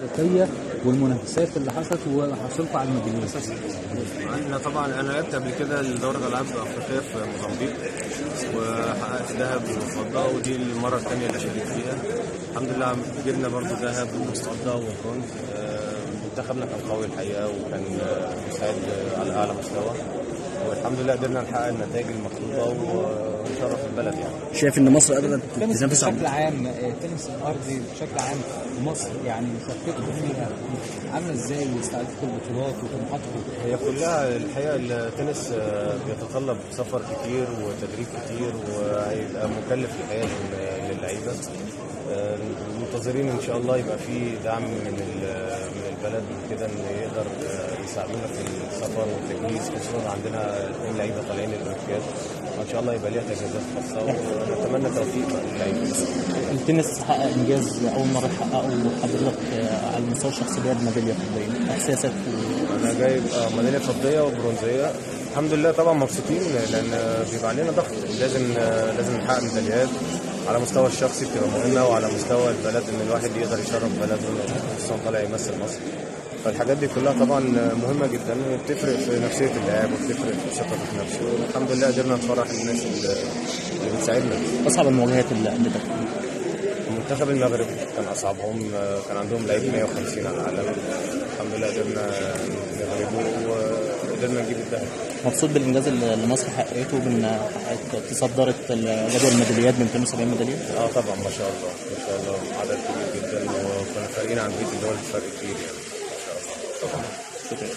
الافريقيه والمنافسات اللي حصلت وحصلكم على الميداليات أنا طبعا أنا لعبت قبل كده دورة ألعاب أفريقية في موزمبيق وحققت ذهب وفضه ودي المرة الثانية اللي شاركت فيها. الحمد لله جبنا برضو ذهب وفضه وبرونز. آه، منتخبنا كان قوي الحقيقة وكان آه، مساعد على أعلى مستوى. والحمد لله قدرنا نحقق النتائج المطلوبة ونشرف البلد يعني. شايف إن مصر قادرة تنافس بشكل عام آه، التنس الأرضي بشكل عام مصر يعني مشاركتكم فيها عاملة إزاي واستعدادكم للبطولات وطموحاتكم هي كلها الحقيقة التنس آه، بيتطلب سفر كتير وتدريب كتير وهيبقى مكلف الحقيقة لل- للعيبة. آه، منتظرين إن شاء الله يبقى في دعم من ال- من البلد وكده ان يقدر آه، يساعدونا في السفر والتجهيز خصوصا عندنا اثنين لعيبة طالعين الأولمبياد. وان شاء الله يبقى ليها تجهيزات خاصة ونتمنى توفيق للعيبة. التنس حقق إنجاز أول مرة تحققه حضرتك آه، على المستوى الشخصي جايب ميدالية فضية إحساسك؟ أنا جايب آه، ميدالية فضية وبرونزية. الحمد لله طبعا مبسوطين لأن بيبقى علينا ضغط. لازم لازم نحقق ميداليات. على مستوى الشخصي بتبقى مهمة وعلى مستوى البلد إن الواحد يقدر يشرف بلده خصوصا طالع يمثل مصر. فالحاجات دي كلها طبعا مهمة جدا وبتفرق في نفسية اللاعب وبتفرق في ثقته في نفسه والحمد لله قدرنا نفرح الناس اللي بتساعدنا. أصعب المواجهات اللي قابلتك منتخب المغرب كان أصعبهم آه، كان عندهم لعيب 150 على العالم الحمد لله قدرنا نغلبه وقدرنا نجيب الذهب. مبسوط بالإنجاز اللي مصر حققته بإن تصدرت جدول الميداليات ب 270 ميدالية؟ آه طبعا ما شاء الله ما شاء الله عدد كبير جدا وكنا فارقين عن بقيه الدول بفرق كبير يعني ما شاء الله. طبعا شكرا.